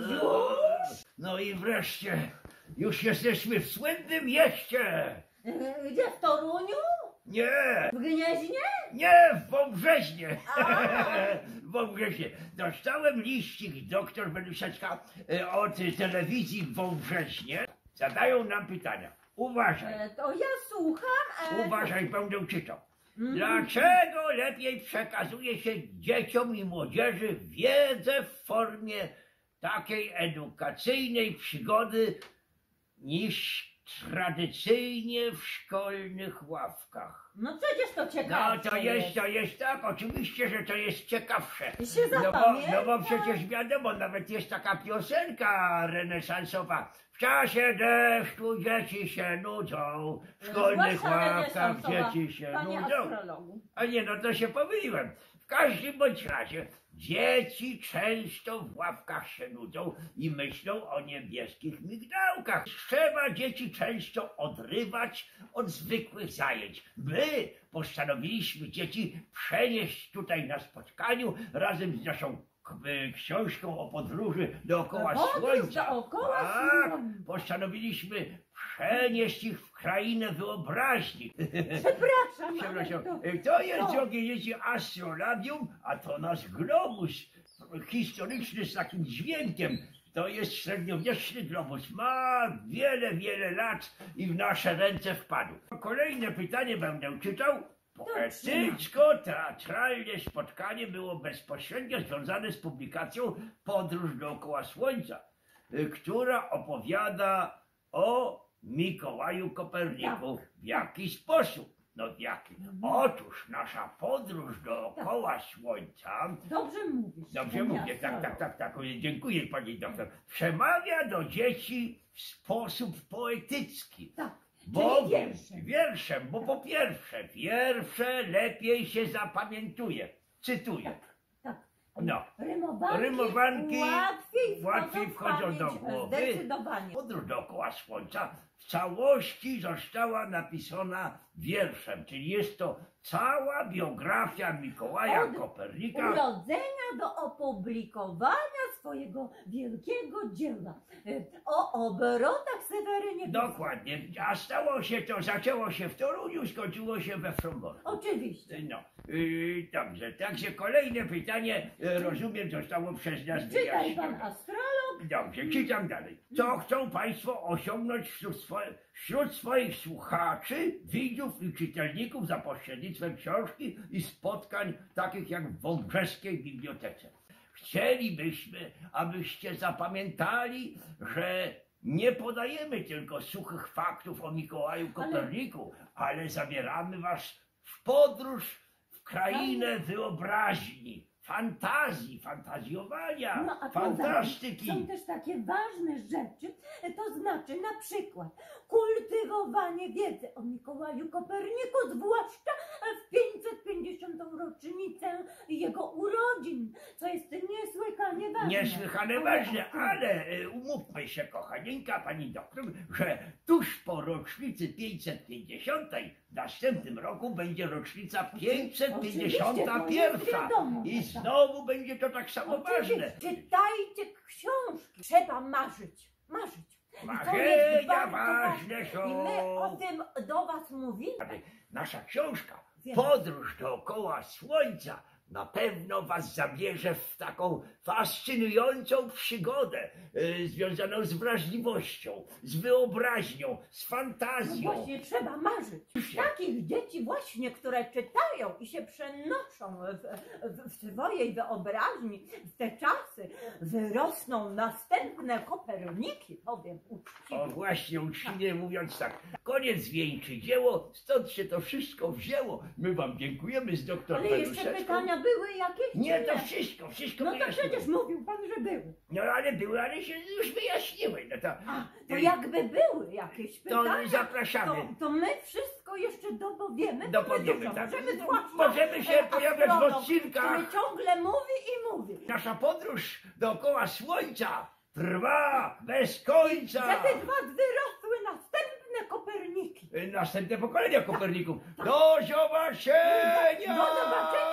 Już? No i wreszcie, już jesteśmy w słynnym mieście. E, Gdzie w Toruniu? Nie, W Gnieźnie? nie, w Wąbrzeźnie. W Wąbrzeźnie. Dostałem liścik doktor Beluszecka e, od telewizji w Wąbrzeźnie. Zadają nam pytania. Uważaj, E, To ja słucham. e, uważaj, będę czytał. Mhm. Dlaczego lepiej przekazuje się dzieciom i młodzieży wiedzę w formie takiej edukacyjnej przygody niż tradycyjnie w szkolnych ławkach? No przecież to No ciekawe. to jest, to jest tak, oczywiście, że to jest ciekawsze. I się No bo, no bo przecież wiadomo, nawet jest taka piosenka renesansowa. W czasie deszczu dzieci się nudzą, w szkolnych ławkach dzieci się Panie nudzą. astrologu. A nie, no to się pomyliłem. Każdym bądź razie dzieci często w ławkach się nudzą i myślą o niebieskich migdałkach. Trzeba dzieci często odrywać od zwykłych zajęć. My postanowiliśmy dzieci przenieść tutaj na spotkaniu razem z naszą książką o podróży dookoła Podróż słońca. dookoła tak, słońca. postanowiliśmy przenieść ich w krainę wyobraźni. Przepraszam, ale Przepraszam, to... e, to jest, drogie dzieci, astrolabium, a to nasz globus historyczny z takim dźwiękiem. To jest średniowieczny globus. Ma wiele, wiele lat i w nasze ręce wpadł. Kolejne pytanie będę czytał. Poetycko-teatralne spotkanie było bezpośrednio związane z publikacją Podróż dookoła Słońca, która opowiada o Mikołaju Koperniku. W jaki sposób? No w jaki? Otóż nasza podróż dookoła Słońca Dobrze mówisz. Dobrze mówię, tak, tak, tak, tak. Dziękuję pani doktor. Przemawia do dzieci w sposób poetycki. Tak, Bo czyli wierszem. wierszem, bo po pierwsze, wiersze lepiej się zapamiętuje. Cytuję. Tak. No. Rymowanki, Rymowanki łatwiej, łatwiej wchodzą do głowy. Zdecydowanie. Podróż dookoła Słońca w całości została napisana wierszem, czyli jest to cała biografia Mikołaja Od Kopernika. Urodzenia do opublikowania swojego wielkiego dzieła e, o obrotach Sewerynie. Dokładnie. A stało się to, zaczęło się w Toruniu, skończyło się we Fromborku. Oczywiście. No, yy, dobrze. Także kolejne pytanie, yy, rozumiem, zostało przez nas Czytaj pan wyjaśnione. astrolog. Dobrze, czytam dalej. Co chcą Państwo osiągnąć wśród, swo- wśród swoich słuchaczy, widzów i czytelników za pośrednictwem książki i spotkań takich jak w Wąbrzeskiej Bibliotece? Chcielibyśmy, abyście zapamiętali, że nie podajemy tylko suchych faktów o Mikołaju Ale- Koperniku, ale zabieramy Was w podróż w krainę wyobraźni, fantazji, fantazjowania, No a fantastyki. są też takie ważne rzeczy, to znaczy na przykład kultywowanie wiedzy o Mikołaju Koperniku, zwłaszcza w 550. rocznicę jego urodzin, co jest niesłychanie ważne. Niesłychane ważne, ale e, umówmy się, kochanieńka pani doktor, że tuż po rocznicy 550 w następnym roku będzie rocznica Oczywiście, to 551 jest wiadomo, i znowu będzie to tak samo ważne. Oczywiście, czytajcie książki. Trzeba marzyć, marzyć. Marzenia ważne są. I my o tym do was mówimy. Nasza książka. Podróż dookoła Słońca na pewno was zabierze w taką fascynującą przygodę e, związaną z wrażliwością, z wyobraźnią, z No fantazją. właśnie trzeba marzyć. Takich dzieci właśnie, które czytają i się przenoszą w, w, w swojej wyobraźni w te czasy, wyrosną następne Koperniki, powiem O uczciwie. właśnie, uczciwie mówiąc tak, koniec wieńczy dzieło, stąd się to wszystko wzięło. My wam dziękujemy z doktor Ale jeszcze pytania były jakieś? Nie, to wszystko, wszystko No to wyjaśniłem. przecież mówił pan, że były. No ale były, ale się już wyjaśniły. No to, A, to jakby były jakieś to pytania, zapraszamy. to, to my wszystko jeszcze dopowiemy. Dopowiemy, dużo tak. Możemy, zwłaszcza Możemy się e, pojawiać w odcinkach. Który ciągle mówi i mówi. Nasza podróż dookoła Słońca trwa bez końca. Żeby z was wyrosły następne Koperniki. Następne pokolenia Koperników. Do zobaczenia! Do zobaczenia